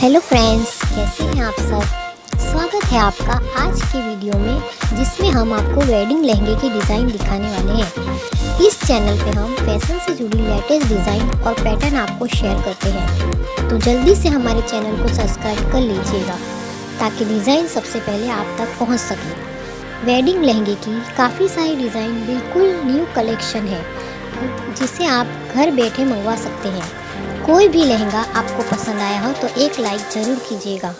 Hello friends, कैसे हैं आप सब? स्वागत है आपका आज की वीडियो में, जिसमें हम आपको वेडिंग लहंगे की डिज़ाइन दिखाने वाले हैं। इस चैनल पे हम फ़ैशन से जुड़ी लेटेस्ट डिज़ाइन और पैटर्न आपको शेयर करते हैं। तो जल्दी से हमारे चैनल को सब्सक्राइब कर लीजिएगा, ताकि डिज़ाइन सबसे पहले आप तक पहुँच सके। वेडिंग लहंगे की काफ़ी सारी डिज़ाइन बिल्कुल न्यू कलेक्शन है, जिसे आप घर बैठे मंगवा सकते हैं। कोई भी लहंगा आपको पसंद आया हो तो एक लाइक ज़रूर कीजिएगा।